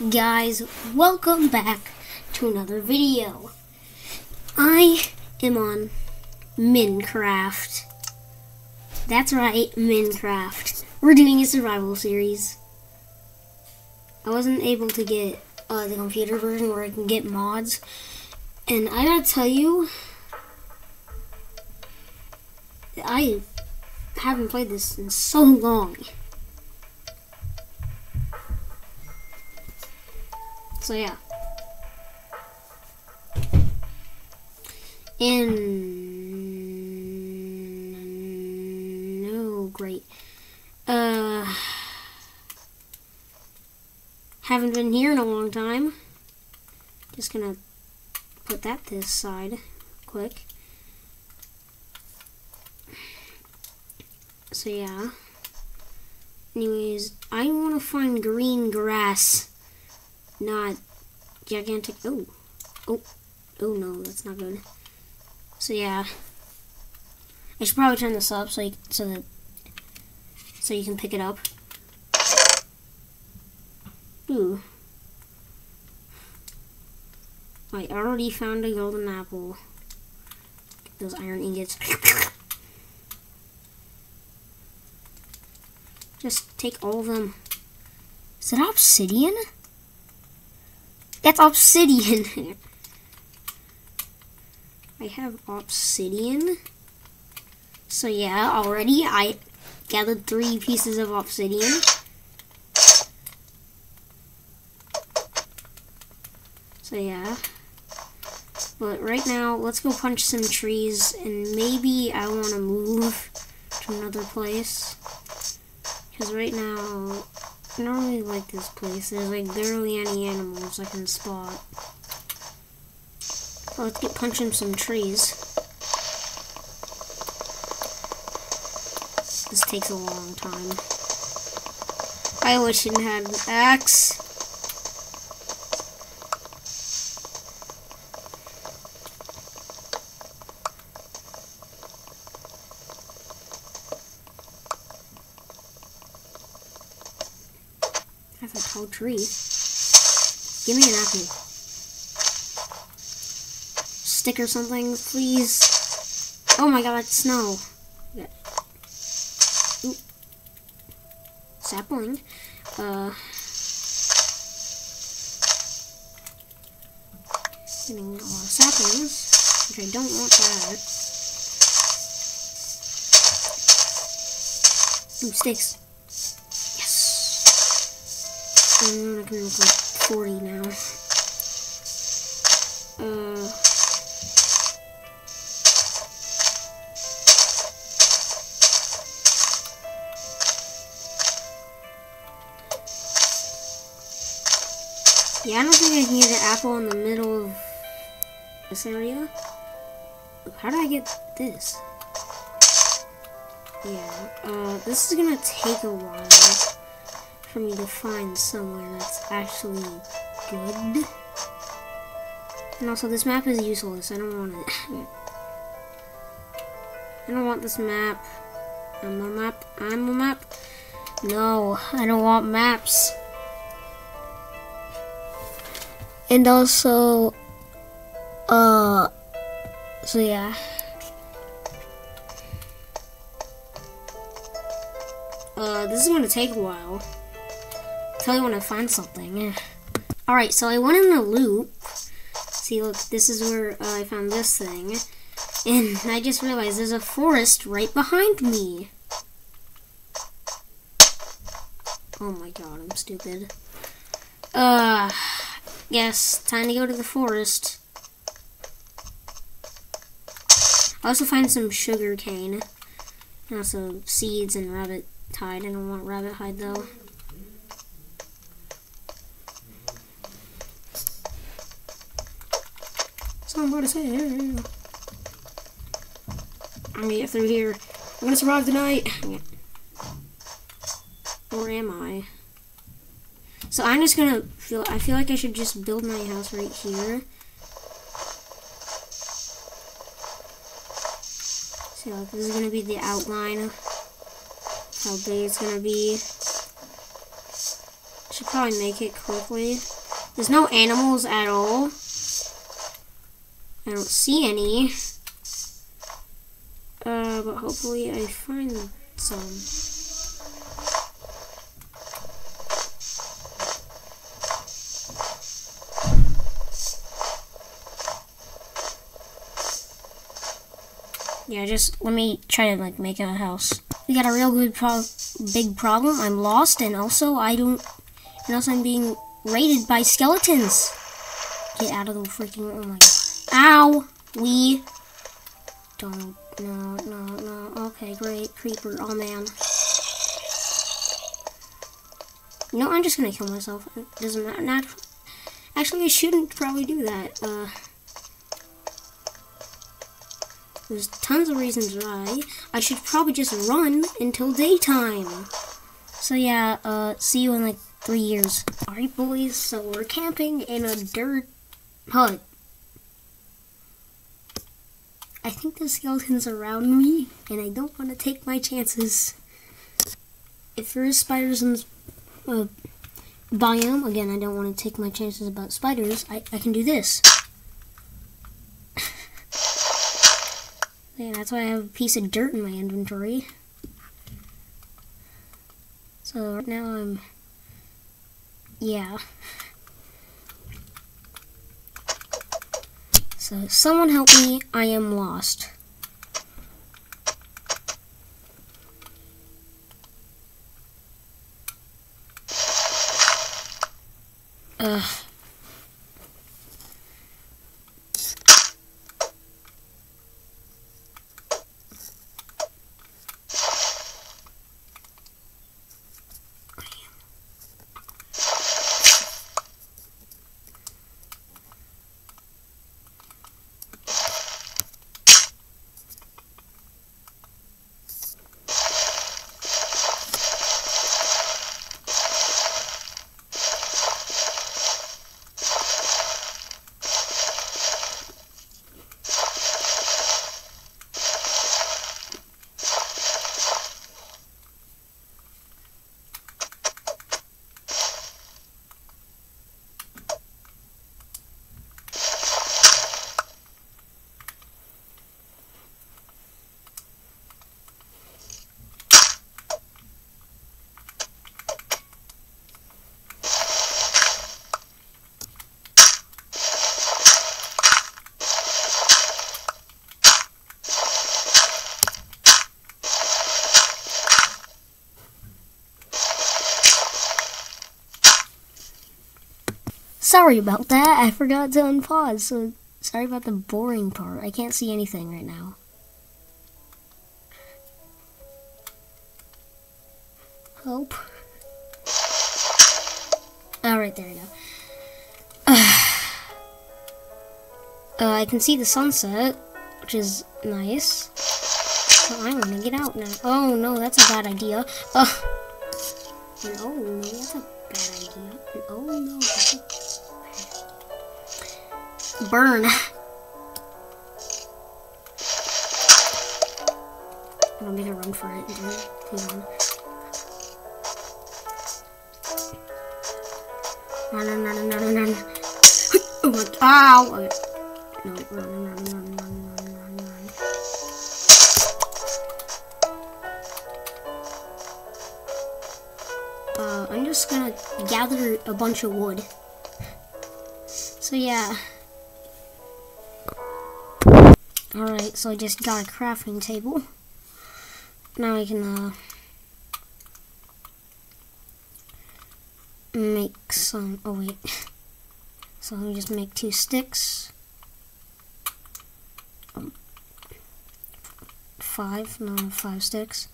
guys? Welcome back to another video. I am on Minecraft. That's right, Minecraft. We're doing a survival series. I wasn't able to get uh, the computer version where I can get mods. And I gotta tell you, I haven't played this in so long. So yeah. And no, great. Uh, haven't been here in a long time. Just gonna put that this side quick. So yeah. Anyways, I want to find green grass, not gigantic. Oh, oh, oh no, that's not good. So yeah, I should probably turn this up so you, so that so you can pick it up. Ooh. I already found a golden apple. Get those iron ingots. Just take all of them. Is that obsidian? That's obsidian. I have obsidian. So yeah, already I gathered three pieces of obsidian. So yeah. But right now, let's go punch some trees, and maybe I want to move to another place. Because right now, I don't really like this place. There's like barely any animals I can spot. So let's get punching some trees. This takes a long time. I wish it had an axe. Tall tree. Give me an apple. Stick or something, please. Oh my god, snow. Yeah. Oop. Sapling. Uh. Getting a lot of saplings, which I don't want that. Ooh, sticks. I'm gonna look like 40 now. Uh. Yeah, I don't think I can get an apple in the middle of this area. How do I get this? Yeah, uh, this is gonna take a while for me to find somewhere that's actually good. And also, this map is useless. I don't want it. I don't want this map. I'm a map. I'm a map. No, I don't want maps. And also, uh, so yeah. Uh, this is gonna take a while. Tell you when I find something. Alright, so I went in the loop. See, look, this is where uh, I found this thing. And I just realized there's a forest right behind me. Oh my god, I'm stupid. Uh, yes, time to go to the forest. I also find some sugar cane. And also seeds and rabbit hide. I don't want rabbit hide though. Somebody say. I'm gonna get through here. I'm gonna survive the night. Or am I? So I'm just gonna feel. I feel like I should just build my house right here. So this is gonna be the outline. How big it's gonna be. Should probably make it quickly. There's no animals at all. I don't see any. Uh, but hopefully I find some. Yeah, just let me try to like make a house. We got a real good pro big problem. I'm lost and also I don't and also I'm being raided by skeletons. Get out of the freaking oh my god. Ow! We don't no no no okay great creeper oh man. Know I'm just gonna kill myself. It doesn't matter not actually I shouldn't probably do that. Uh There's tons of reasons why. I should probably just run until daytime. So yeah, uh, see you in like three years. Alright boys, so we're camping in a dirt hut. I think the skeletons around me, and I don't want to take my chances. If there is spiders in the uh, biome, again, I don't want to take my chances about spiders, I, I can do this. Yeah, that's why I have a piece of dirt in my inventory. So right now I'm, yeah. So someone help me, I am lost. Ugh. Sorry about that. I forgot to unpause, so sorry about the boring part. I can't see anything right now. Hope. Alright, there we go. Uh, I can see the sunset, which is nice. Oh, I want to get out now. Oh, no, that's a bad idea. Uh, no, that's a bad idea. Oh, no, burn. I'm gonna make a run for it. Hold on. Run, run, run, run, run. Oh my, ow! Okay. No, run, run, run, run, run, run, run. Uh, I'm just gonna gather a bunch of wood. So yeah. Alright, so I just got a crafting table. Now I can uh, make some, oh wait. So let me just make two sticks. Um, five, no, five sticks.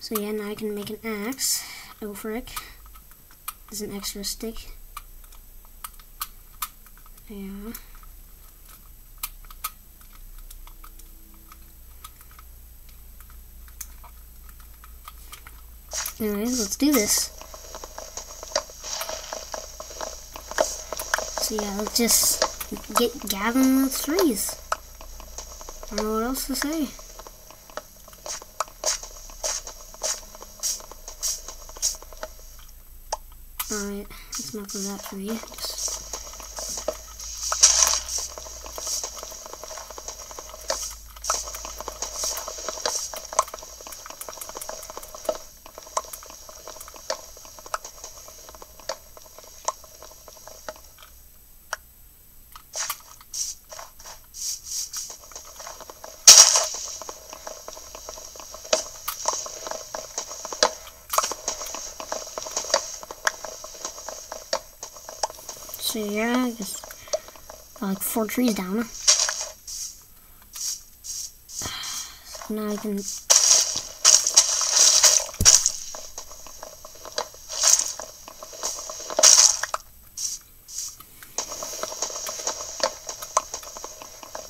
So yeah, now I can make an axe. Oh frick. There's an extra stick. Yeah. Anyways, let's do this. So yeah, let's just get gathering those trees. I don't know what else to say. That's enough of that for you. Just So yeah, I guess uh, like four trees down. So now I can.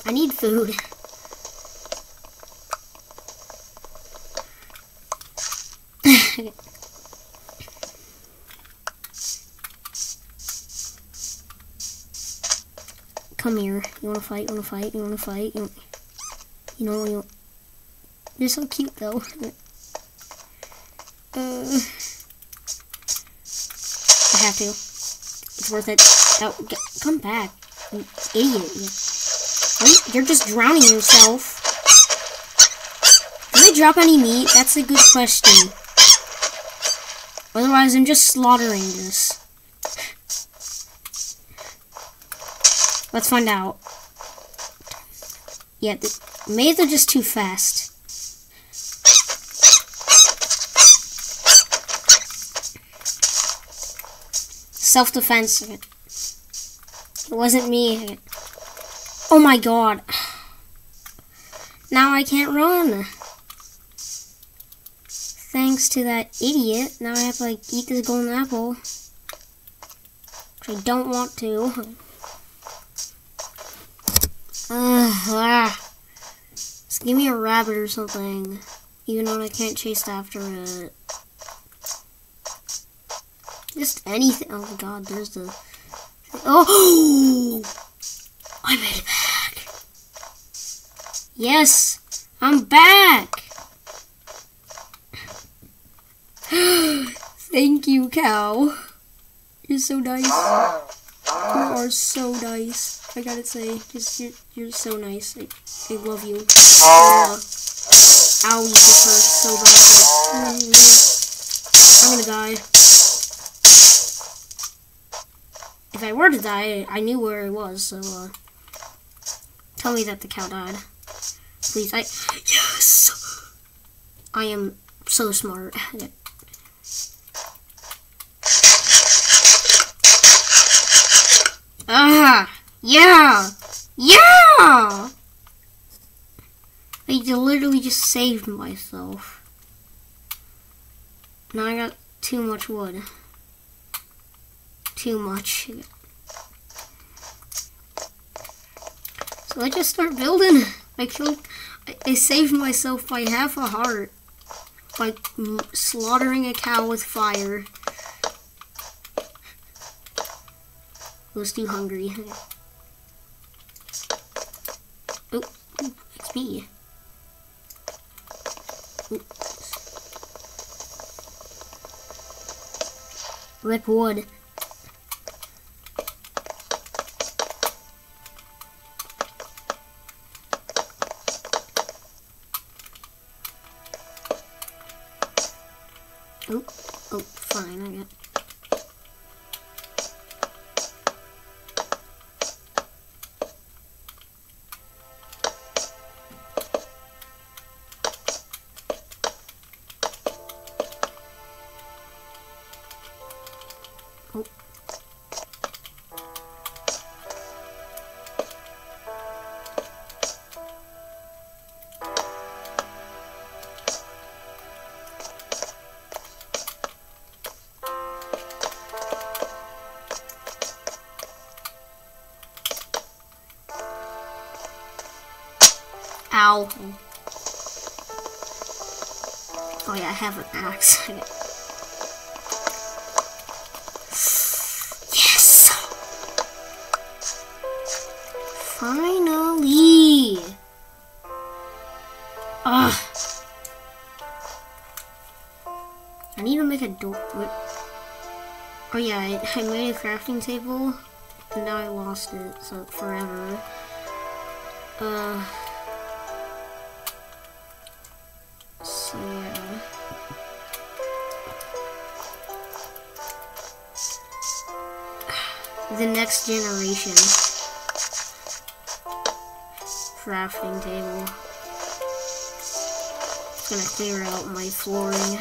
I need food. okay. Come here. You wanna fight? You wanna fight? You wanna fight? You, you know you. You're so cute though. Uh, I have to. It's worth it. Oh, get, come back, you idiot! You, you're just drowning yourself. Do they drop any meat? That's a good question. Otherwise, I'm just slaughtering this. Let's find out. Yeah, the, maybe they're just too fast. Self-defense. It wasn't me. Oh my god. Now I can't run. Thanks to that idiot. Now I have to like eat this golden apple. Which I don't want to. Uh. Just give me a rabbit or something. Even though I can't chase after it. Just anything. Oh god, there's the. Oh! I made it back. Yes, I'm back. Thank you, cow. You're so nice. You are so nice. I gotta say, just you're, you're so nice. I, I love you. Uh, ow, you just hurt so bad. I'm gonna die. If I were to die, I knew where I was, so, uh, tell me that the cow died. Please, I, yes! I am so smart. Ah! Yeah! Yeah! I literally just saved myself. Now I got too much wood. Too much. So I just start building. I killed. I saved myself by half a heart by slaughtering a cow with fire. Was too hungry. Oh, it's me. Rip wood. Ow. Oh yeah, I have an axe. yes! Finally! Ugh. I need to make a door. Oh yeah, I, I made a crafting table, and now I lost it, so forever. Uh. The next generation crafting table. It's gonna clear out my flooring.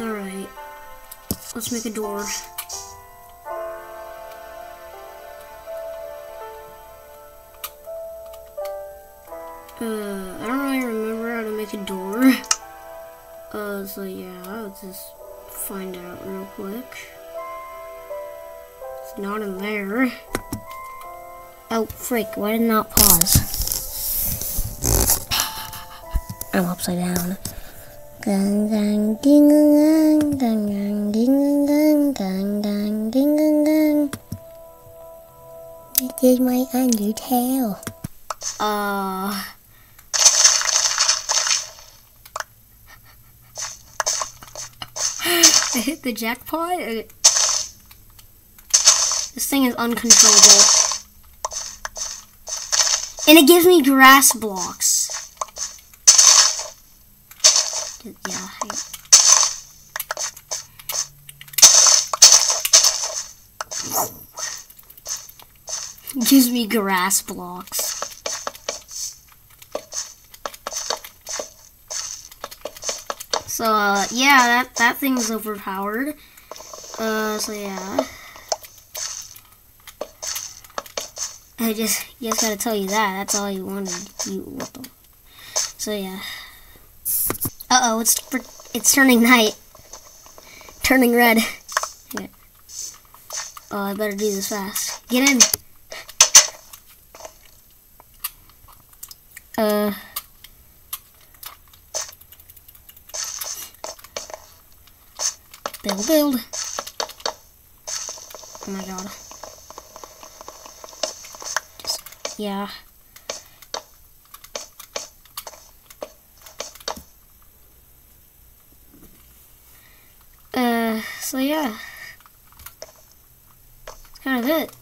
Alright. Let's make a door. So yeah, let's just find out real quick. It's not in there. Oh, freak, why did not pause? I'm upside down. Gang gang ding gang gang gang ding gang gang gang ding gang gang. This is my Undertale. Uh. I hit the jackpot. This thing is uncontrollable. And it gives me grass blocks. Yeah. gives me grass blocks. So, uh, yeah, that, that thing's overpowered. Uh, so yeah. I just, just gotta tell you that. That's all you wanted. You? So yeah. Uh-oh, it's, it's turning night. Turning red. Oh, I better do this fast. Get in. Uh... Build, build. Oh my god. Just, yeah. Uh, so yeah. That's kind of it.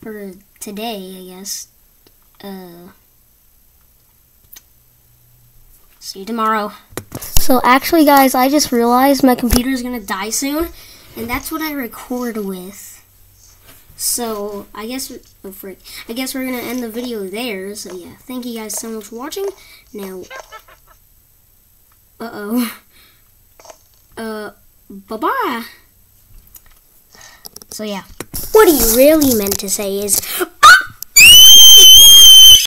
For today, I guess. Uh, see you tomorrow. So actually, guys, I just realized my computer is going to die soon, and that's what I record with. So, I guess, oh freak, I guess we're going to end the video there. So yeah, thank you guys so much for watching. Now, uh-oh. Uh, bye-bye. So yeah, what he really meant to say is,